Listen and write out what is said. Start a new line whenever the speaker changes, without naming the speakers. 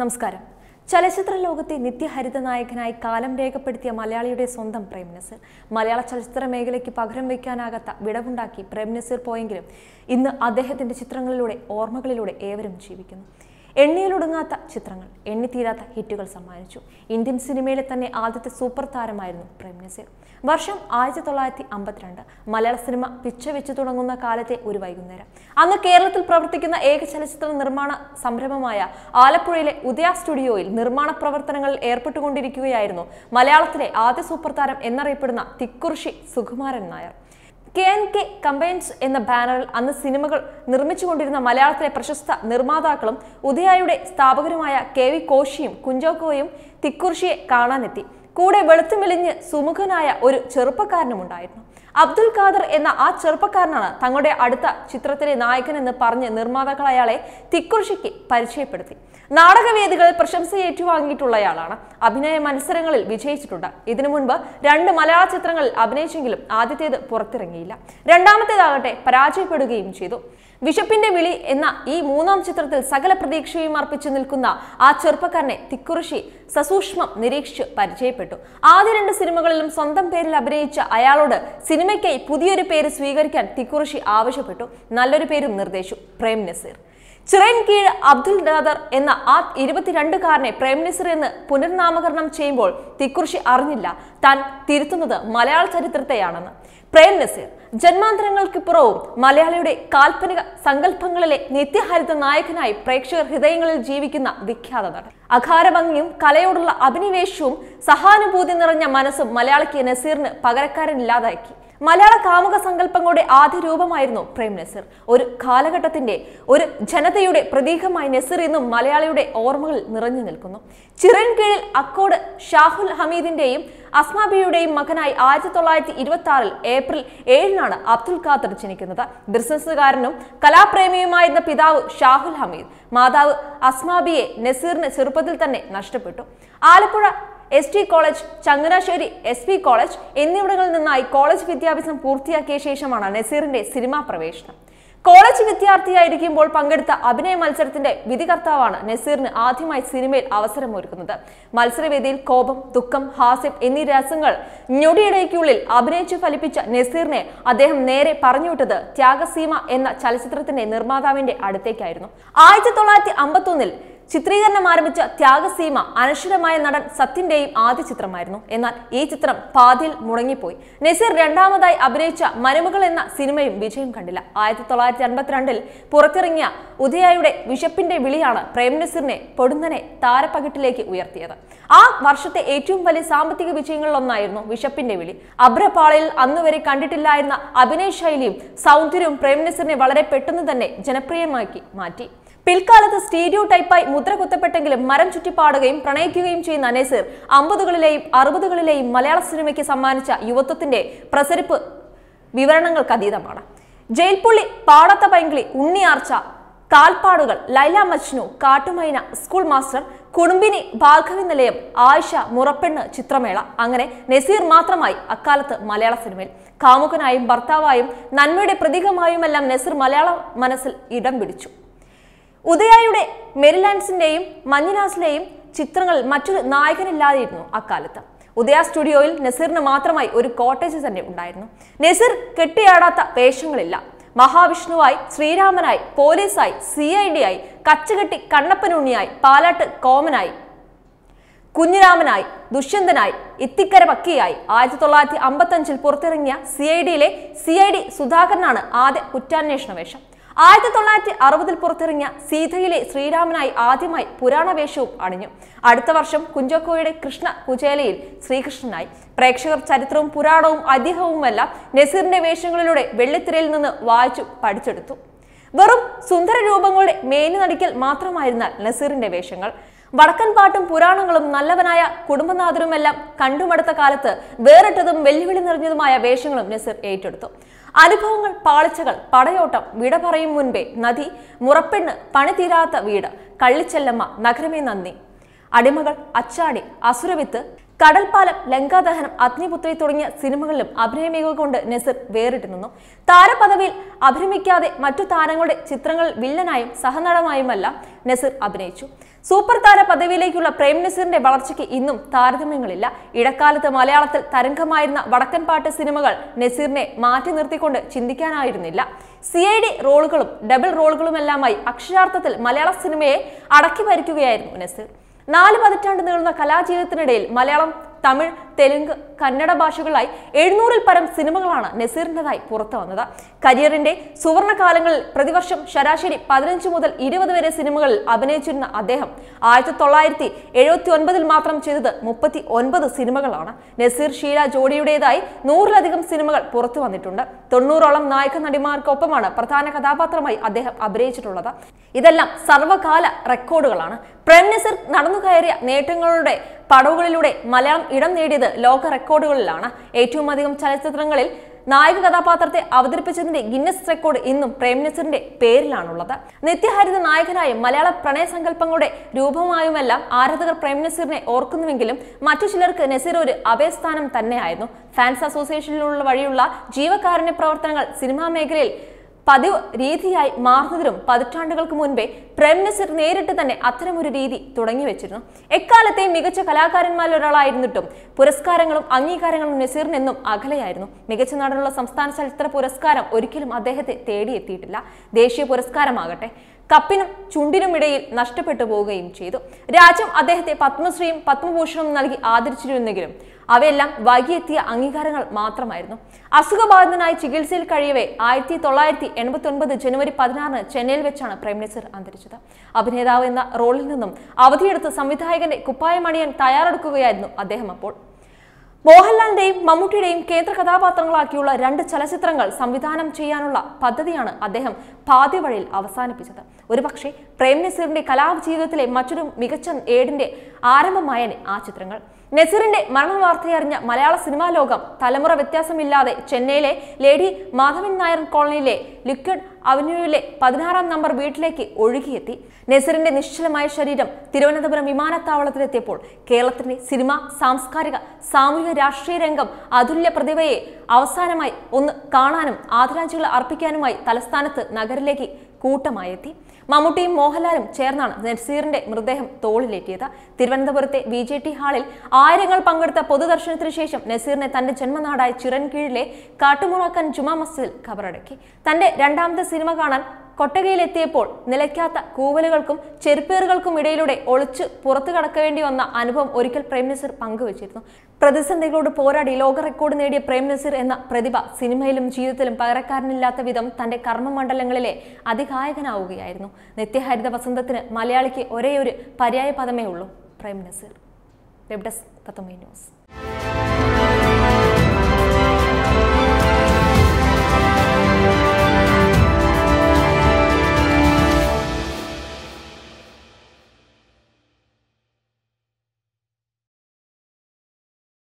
നമസ്കാരം ചലച്ചിത്ര ലോകത്തെ നിത്യഹരിത നായകനായി കാലം രേഖപ്പെടുത്തിയ മലയാളിയുടെ സ്വന്തം പ്രേം മലയാള ചലച്ചിത്ര മേഖലയ്ക്ക് പകരം വയ്ക്കാനാകാത്ത വിടവുണ്ടാക്കി പ്രേംനസീർ പോയെങ്കിലും ഇന്ന് അദ്ദേഹത്തിന്റെ ചിത്രങ്ങളിലൂടെ ഓർമ്മകളിലൂടെ ഏവരും ജീവിക്കുന്നു എണ്ണിയിലൊടുങ്ങാത്ത ചിത്രങ്ങൾ എണ്ണിത്തീരാത്ത ഹിറ്റുകൾ സമ്മാനിച്ചു ഇന്ത്യൻ സിനിമയിലെ തന്നെ ആദ്യത്തെ സൂപ്പർ താരമായിരുന്നു പ്രേം നസീർ വർഷം ആയിരത്തി തൊള്ളായിരത്തി അമ്പത്തിരണ്ട് മലയാള സിനിമ പിച്ച വെച്ചു തുടങ്ങുന്ന കാലത്തെ ഒരു വൈകുന്നേരം അന്ന് കേരളത്തിൽ പ്രവർത്തിക്കുന്ന ഏക ചലച്ചിത്ര നിർമ്മാണ സംരംഭമായ ആലപ്പുഴയിലെ ഉദയ സ്റ്റുഡിയോയിൽ നിർമ്മാണ പ്രവർത്തനങ്ങളിൽ ഏർപ്പെട്ടുകൊണ്ടിരിക്കുകയായിരുന്നു മലയാളത്തിലെ ആദ്യ സൂപ്പർ താരം എന്നറിയപ്പെടുന്ന Thikkurissy Sukumaran Nair K N K combines എന്ന ബാനറിൽ അന്ന് സിനിമകൾ നിർമ്മിച്ചുകൊണ്ടിരുന്ന മലയാളത്തിലെ പ്രശസ്ത നിർമ്മാതാക്കളും ഉദയായുടെ സ്ഥാപകരുമായ കെ വി കോശിയും കുഞ്ചോക്കോയും തിക്കുർഷിയെ കാണാനെത്തി കൂടെ വെളുത്തുമെലിഞ്ഞ് സുമുഖനായ ഒരു ചെറുപ്പക്കാരനും ഉണ്ടായിരുന്നു അബ്ദുൽ ഖാദർ എന്ന ആ ചെറുപ്പക്കാരനാണ് തങ്ങളുടെ അടുത്ത ചിത്രത്തിലെ നായകൻ എന്ന് പറഞ്ഞ് നിർമ്മാതാക്കൾ അയാളെ തിക്കുറിശിക്ക് പരിചയപ്പെടുത്തി നാടകവേദികളിൽ പ്രശംസ ഏറ്റുവാങ്ങിയിട്ടുള്ളയാളാണ് അഭിനയ മത്സരങ്ങളിൽ വിജയിച്ചിട്ടുണ്ട് ഇതിനു മുൻപ് രണ്ട് മലയാള ചിത്രങ്ങളിൽ അഭിനയിച്ചെങ്കിലും ആദ്യത്തേത് പുറത്തിറങ്ങിയില്ല രണ്ടാമത്തേതാകട്ടെ പരാജയപ്പെടുകയും ചെയ്തു വിശപ്പിന്റെ വിളി എന്ന ഈ മൂന്നാം ചിത്രത്തിൽ സകല പ്രതീക്ഷയും അർപ്പിച്ചു നിൽക്കുന്ന ആ ചെറുപ്പക്കാരനെ തിക്കുറിശി സസൂക്ഷ്മം നിരീക്ഷിച്ച് പരിചയപ്പെട്ടു ആദ്യ രണ്ട് സിനിമകളിലും സ്വന്തം പേരിൽ അഭിനയിച്ച അയാളോട് സിനിമയ്ക്കായി പുതിയൊരു പേര് സ്വീകരിക്കാൻ തിക്കുറിശി ആവശ്യപ്പെട്ടു നല്ലൊരു പേരും നിർദ്ദേശിച്ചു പ്രേം നസീർ ചിറൈൻ കീഴ് അബ്ദുൽ ദാദർ എന്ന ആ ഇരുപത്തിരണ്ടുകാരനെ പ്രേം നസീർ എന്ന് പുനർനാമകരണം ചെയ്യുമ്പോൾ തിക്കുറിശി അറിഞ്ഞില്ല താൻ തിരുത്തുന്നത് മലയാള ചരിത്രത്തെയാണെന്ന് പ്രേം നസീർ ജന്മാന്തരങ്ങൾക്കിപ്പുറവും മലയാളിയുടെ കാൽപ്പനിക സങ്കല്പങ്ങളിലെ നിത്യഹരിത നായകനായി പ്രേക്ഷകർ ഹൃദയങ്ങളിൽ ജീവിക്കുന്ന വിഖ്യാത നടൻ അഘാരഭംഗിയും കലയോടുള്ള അഭിനിവേശവും സഹാനുഭൂതി നിറഞ്ഞ മനസ്സും മലയാളിക്ക് നസീറിന് പകരക്കാരനില്ലാതാക്കി മലയാള കാമുക സങ്കല്പങ്ങളുടെ ആദ്യ രൂപമായിരുന്നു പ്രേം നസീർ ഒരു കാലഘട്ടത്തിന്റെ ഒരു ജനതയുടെ പ്രതീകമായി നസീർ ഇന്നും മലയാളിയുടെ ഓർമ്മകളിൽ നിറഞ്ഞു നിൽക്കുന്നു ചിറൻ കീഴിൽ അക്കോട് ഷാഹുൽ ഹമീദിന്റെയും അസ്മാബിയുടെയും മകനായി ആയിരത്തി തൊള്ളായിരത്തി ഇരുപത്തി ആറിൽ ഏപ്രിൽ ഏഴിനാണ് അബ്ദുൽ ഖാദർ ജനിക്കുന്നത് ബിസിനസ്സുകാരനും കലാപ്രേമിയുമായിരുന്ന പിതാവ് ഷാഹുൽ ഹമീദ് മാതാവ് അസ്മാബിയെ നസീറിന് ചെറുപ്പത്തിൽ തന്നെ നഷ്ടപ്പെട്ടു Alappuzha S T college Changanassery S P college എന്നിവിടങ്ങളിൽ നിന്നായി കോളേജ് വിദ്യാഭ്യാസം പൂർത്തിയാക്കിയ ശേഷമാണ് നസീറിന്റെ സിനിമാ പ്രവേശനം കോളേജ് വിദ്യാർത്ഥിയായിരിക്കുമ്പോൾ പങ്കെടുത്ത അഭിനയ മത്സരത്തിന്റെ വിധികർത്താവാണ് നസീറിന് ആദ്യമായി സിനിമയിൽ അവസരമൊരുക്കുന്നത് മത്സരവേദിയിൽ കോപം ദുഃഖം ഹാസ്യം എന്നീ രസങ്ങൾ ഞൊടിയിടയ്ക്കുള്ളിൽ അഭിനയിച്ചു ഫലിപ്പിച്ച നസീറിനെ അദ്ദേഹം നേരെ പറഞ്ഞുവിട്ടത് ത്യാഗസീമ എന്ന ചലച്ചിത്രത്തിന്റെ നിർമ്മാതാവിന്റെ അടുത്തേക്കായിരുന്നു ആയിരത്തി തൊള്ളായിരത്തി അമ്പത്തി ചിത്രീകരണം ആരംഭിച്ച ത്യാഗസീമ അനശ്വരമായ നടൻ സത്യന്റെയും ആദ്യ ചിത്രമായിരുന്നു എന്നാൽ ഈ ചിത്രം പാതിയിൽ മുടങ്ങിപ്പോയി നസീർ രണ്ടാമതായി അഭിനയിച്ച മരുമകൾ എന്ന സിനിമയും വിജയം കണ്ടില്ല ആയിരത്തി തൊള്ളായിരത്തി അൻപത്തിരണ്ടിൽ പുറത്തിറങ്ങിയ ഉദയയുടെ വിശപ്പിന്റെ വിളിയാണ് പ്രേം നസീറിനെ പൊടുന്നനെ താരപ്പകിട്ടിലേക്ക് ഉയർത്തിയത് ആ വർഷത്തെ ഏറ്റവും വലിയ സാമ്പത്തിക വിജയങ്ങളിലൊന്നായിരുന്നു വിശപ്പിന്റെ വിളി അബ്രപാളയിൽ അന്നുവരെ കണ്ടിട്ടില്ലായിരുന്ന അഭിനയ ശൈലിയും സൗന്ദര്യവും പ്രേം നസീറിനെ വളരെ പെട്ടെന്ന് തന്നെ ജനപ്രിയമാക്കി മാറ്റി പിൽക്കാലത്ത് സ്റ്റീരിയോ ടൈപ്പായി മുദ്ര കുത്തപ്പെട്ടെങ്കിലും മരം ചുറ്റിപ്പാടുകയും പ്രണയിക്കുകയും ചെയ്യുന്ന നസീർ അമ്പതുകളിലെയും അറുപതുകളിലെയും മലയാള സിനിമയ്ക്ക് സമ്മാനിച്ച യുവത്വത്തിന്റെ പ്രസരിപ്പ് വിവരണങ്ങൾക്ക് അതീതമാണ് ജയിൽപ്പുള്ളി പാടത്ത പൈങ്കിളി ഉണ്ണിയാർച്ച കാൽപ്പാടുകൾ ലൈല മജ്നു കാട്ടുമൈന സ്കൂൾ മാസ്റ്റർ കുടുംബിനി ഭാർഗവി നിലയം ആയിഷ മുറപ്പെണ്ണ് ചിത്രമേള അങ്ങനെ നസീർ മാത്രമായി അക്കാലത്ത് മലയാള സിനിമയിൽ കാമുകനായും ഭർത്താവായും നന്മയുടെ പ്രതീകമായുമെല്ലാം നസീർ മലയാള മനസ്സിൽ ഇടം പിടിച്ചു ഉദയായുടെ മെരിലാൻഡ്സിന്റെയും മഞ്ഞിനാസിലെയും ചിത്രങ്ങൾ മറ്റൊരു നായകനില്ലാതെയിരുന്നു അക്കാലത്ത് ഉദയ സ്റ്റുഡിയോയിൽ നസീറിന് മാത്രമായി ഒരു കോട്ടേജ് തന്നെ ഉണ്ടായിരുന്നു നസീർ കെട്ടിയാടാത്ത വേഷങ്ങളില്ല മഹാവിഷ്ണുവായി ശ്രീരാമനായി പോലീസായി സി ഐ ഡി ആയി കച്ചുകെട്ടി കണ്ണപ്പനുണ്ണിയായി പാലാട്ട് കോമനായി കുഞ്ഞിരാമനായി ദുഷ്യന്തനായി ഇത്തിക്കര പക്കിയായി ആയിരത്തി തൊള്ളായിരത്തി അഞ്ചിൽ പുറത്തിറങ്ങിയ സി ഐ ഡിയിലെ സി ഐ ഡി സുധാകരനാണ് ആദ്യ കുറ്റാന്വേഷണ വേഷം ആയിരത്തി തൊള്ളായിരത്തി അറുപതിൽ പുറത്തിറങ്ങിയ സീതയിലെ ശ്രീരാമനായി ആദ്യമായി പുരാണവേഷവും അണിഞ്ഞു അടുത്ത വർഷം കുഞ്ചോക്കോയുടെ കൃഷ്ണ കുചേലയിൽ ശ്രീകൃഷ്ണനായി പ്രേക്ഷകർ ചരിത്രവും പുരാണവും അതിഹവുമെല്ലാം നസീറിന്റെ വേഷങ്ങളിലൂടെ വെള്ളിത്തിരയിൽ നിന്ന് വായിച്ചു പഠിച്ചെടുത്തു വെറും സുന്ദര രൂപങ്ങളുടെ മേനു നടിക്കൽ മാത്രമായിരുന്ന നസീറിന്റെ വേഷങ്ങൾ വടക്കൻ പാട്ടും പുരാണങ്ങളും നല്ലവനായ കുടുംബനാഥനുമെല്ലാം കണ്ടുമടുത്ത കാലത്ത് വേറിട്ടതും വെല്ലുവിളി നിറഞ്ഞതുമായ വേഷങ്ങളും നസീർ ഏറ്റെടുത്തു അനുഭവങ്ങൾ പാളിച്ചകൾ പടയോട്ടം വിട പറയും മുൻപേ നദി മുറപ്പെണ്ണ് പണിതീരാത്ത വീട് കള്ളിച്ചെല്ലമ്മ നഗരമേ നന്ദി അടിമകൾ അച്ചാടി അസുരവിത്ത് കടൽപാലം ലങ്കാദഹനം അഗ്നിപുത്രി തുടങ്ങിയ സിനിമകളിലും അഭിനയ കൊണ്ട് നസീർ വേറിട്ട് നിന്നു താരപദവിയിൽ അഭിനയിക്കാതെ മറ്റു താരങ്ങളുടെ ചിത്രങ്ങളിൽ വില്ലനായും സഹനടമായുമല്ല നസീർ അഭിനയിച്ചു സൂപ്പർ താര പദവിയിലേക്കുള്ള പ്രേം നസീറിന്റെ വളർച്ചയ്ക്ക് ഇന്നും താരതമ്യങ്ങളില്ല ഇടക്കാലത്ത് മലയാളത്തിൽ തരംഗമായിരുന്ന വടക്കൻ പാട്ട് സിനിമകൾ നസീറിനെ മാറ്റി നിർത്തിക്കൊണ്ട് ചിന്തിക്കാനായിരുന്നില്ല സി ഐ ഡി റോളുകളും ഡബിൾ റോളുകളുമെല്ലാമായി അക്ഷരാർത്ഥത്തിൽ മലയാള സിനിമയെ അടക്കി ഭരിക്കുകയായിരുന്നു നസീർ നാല് പതിറ്റാണ്ട് നീളുന്ന കലാജീവിതത്തിനിടയിൽ മലയാളം തമിഴ് തെലുങ്ക് കന്നഡ ഭാഷകളായി എഴുന്നൂറിൽ പരം സിനിമകളാണ് നസീറിൻ്റെതായി പുറത്തു വന്നത് കരിയറിന്റെ സുവർണ കാലങ്ങളിൽ പ്രതിവർഷം ശരാശരി പതിനഞ്ച് മുതൽ ഇരുപത് വരെ സിനിമകളിൽ അഭിനയിച്ചിരുന്ന അദ്ദേഹം ആയിരത്തി തൊള്ളായിരത്തി എഴുപത്തി ഒൻപതിൽ മാത്രം ചെയ്തത് മുപ്പത്തി ഒൻപത് സിനിമകളാണ് നസീർ ഷീല ജോഡിയുടേതായി നൂറിലധികം സിനിമകൾ പുറത്തു വന്നിട്ടുണ്ട് തൊണ്ണൂറോളം നായക നടിമാർക്കൊപ്പമാണ് പ്രധാന കഥാപാത്രമായി അദ്ദേഹം അഭിനയിച്ചിട്ടുള്ളത് ഇതെല്ലാം സർവകാല റെക്കോർഡുകളാണ് പ്രേം നസീർ നടന്നു കയറിയ നേട്ടങ്ങളുടെ പടവുകളിലൂടെ മലയാളം ഇടം നേടിയത് നേടിയത് ലോക റെക്കോർഡുകളിലാണ് ഏറ്റവും അധികം ചലച്ചിത്രങ്ങളിൽ നായക കഥാപാത്രത്തെ അവതരിപ്പിച്ചതിന്റെ ഗിന്നസ് റെക്കോർഡ് ഇന്നും പ്രേംനസറിന്റെ പേരിലാണുള്ളത് നിത്യഹരിത നായകനായ മലയാള പ്രണയ സങ്കല്പങ്ങളുടെ രൂപമായുമെല്ലാം ആരാധകർ പ്രേംനസീറിനെ ഓർക്കുന്നുവെങ്കിലും മറ്റു ചിലർക്ക് നസീർ ഒരു അഭയസ്ഥാനം തന്നെയായിരുന്നു ഫാൻസ് അസോസിയേഷനിലുള്ള വഴിയുള്ള ജീവകാരുണ്യ പ്രവർത്തനങ്ങൾ സിനിമാ മേഖലയിൽ പതിവ് രീതിയായി മാറുന്നതിനും പതിറ്റാണ്ടുകൾക്ക് മുൻപേ പ്രേംനസിർ നേരിട്ട് തന്നെ അത്തരമൊരു രീതി തുടങ്ങി വെച്ചിരുന്നു എക്കാലത്തെ മികച്ച കലാകാരന്മാരിൽ ഒരാളായിരുന്നിട്ടും പുരസ്കാരങ്ങളും അംഗീകാരങ്ങളും നസീറിനെന്നും അകലെയായിരുന്നു മികച്ച നടനുള്ള സംസ്ഥാന ചലച്ചിത്ര പുരസ്കാരം ഒരിക്കലും അദ്ദേഹത്തെ തേടിയെത്തിയിട്ടില്ല ദേശീയ പുരസ്കാരമാകട്ടെ കപ്പിനും ചുണ്ടിനുമിടയിൽ നഷ്ടപ്പെട്ടു പോവുകയും ചെയ്തു രാജ്യം അദ്ദേഹത്തെ പത്മശ്രീയും പത്മഭൂഷണവും നൽകി ആദരിച്ചിരുന്നെങ്കിലും അവയെല്ലാം വൈകിയെത്തിയ അംഗീകാരങ്ങൾ മാത്രമായിരുന്നു അസുഖബാധിതനായി ചികിത്സയിൽ കഴിയവേ ആയിരത്തി തൊള്ളായിരത്തി എൺപത്തി ഒൻപത് ജനുവരി പതിനാറിന് ചെന്നൈയിൽ വെച്ചാണ് പ്രേംനസർ അന്തരിച്ചത് അഭിനേതാവ് എന്ന റോളിൽ നിന്നും അവധിയെടുത്ത് സംവിധായകന്റെ കുപ്പായമണിയൻ തയ്യാറെടുക്കുകയായിരുന്നു അദ്ദേഹം അപ്പോൾ മോഹൻലാലിന്റെയും മമ്മൂട്ടിയുടെയും കേന്ദ്ര കഥാപാത്രങ്ങളാക്കിയുള്ള രണ്ട് ചലച്ചിത്രങ്ങൾ സംവിധാനം ചെയ്യാനുള്ള പദ്ധതിയാണ് അദ്ദേഹം പാതിവഴിയിൽ അവസാനിപ്പിച്ചത് ഒരുപക്ഷെ പ്രേം നസീറിന്റെ കലാജീവിതത്തിലെ മറ്റൊരു മികച്ച ഏടിന്റെ ആരംഭമായാണ് ആ ചിത്രങ്ങൾ നസീറിന്റെ മരണ വാർത്തയറിഞ്ഞ മലയാള സിനിമാ ലോകം തലമുറ വ്യത്യാസമില്ലാതെ ചെന്നൈയിലെ ലേഡി മാധവൻ നായർ കോളനിയിലെ ലിക്വിഡ് അവന്യൂവിലെ പതിനാറാം നമ്പർ വീട്ടിലേക്ക് ഒഴുകിയെത്തി നസീറിന്റെ നിശ്ചലമായ ശരീരം തിരുവനന്തപുരം വിമാനത്താവളത്തിലെത്തിയപ്പോൾ കേരളത്തിന്റെ സിനിമ സാംസ്കാരിക സാമൂഹിക രാഷ്ട്രീയ രംഗം അതുല്യ പ്രതിഭയെ അവസാനമായി ഒന്ന് കാണാനും ആദരാഞ്ജലികൾ അർപ്പിക്കാനുമായി തലസ്ഥാനത്ത് നഗരിലേക്ക് കൂട്ടമായെത്തി മമ്മൂട്ടിയും മോഹൻലാലും ചേർന്നാണ് നസീറിന്റെ മൃതദേഹം തോളിലേറ്റിയത് തിരുവനന്തപുരത്തെ ബി ജെ ടി ഹാളിൽ ആയിരങ്ങൾ പങ്കെടുത്ത പൊതുദർശനത്തിനു ശേഷം നസീറിനെ തന്റെ ജന്മനാടായ ചിറൻകീഴിലെ കാട്ടുമുളക്കൻ ജുമാ മസ്ജിദിൽ ഖബറടക്കി തന്റെ രണ്ടാമത്തെ സിനിമ കാണാൻ കൊട്ടകയിലെത്തിയപ്പോൾ നിലയ്ക്കാത്ത കൂവലുകൾക്കും ചെരുപ്പേറുകൾക്കും ഇടയിലൂടെ ഒളിച്ച് പുറത്തു കടക്കേണ്ടി വന്ന അനുഭവം ഒരിക്കൽ പ്രേം നസീർ പങ്കുവച്ചിരുന്നു പ്രതിസന്ധികളോട് പോരാടി ലോക റെക്കോർഡ് നേടിയ പ്രേം നസീർ എന്ന പ്രതിഭ സിനിമയിലും ജീവിതത്തിലും പകരക്കാരനില്ലാത്ത വിധം തന്റെ കർമ്മമണ്ഡലങ്ങളിലെ അതികായകനാവുകയായിരുന്നു നിത്യഹരിത വസന്തത്തിന് മലയാളിക്ക് ഒരേ ഒരു പര്യായ പദമേ ഉള്ളൂ പ്രേം നസീർ വെബ് പത്തൊമ്പത് ന്യൂസ്